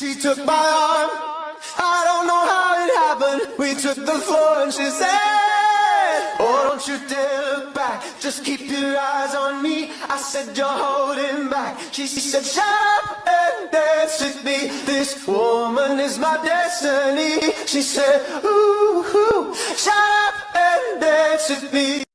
She took my arm. I don't know how it happened. We took the floor and she said, Oh, don't you dare look back. Just keep your eyes on me. I said, You're holding back. She, said, Shut up and dance with me. This woman is my destiny. She said, Ooh, ooh shut up and dance with me.